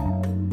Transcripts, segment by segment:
Bye.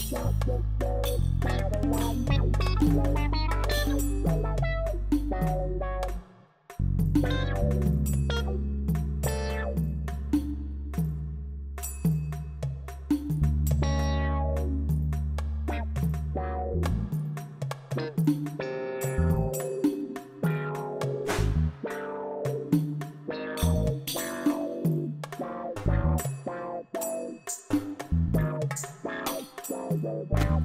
Stop, stop, stop. Bye.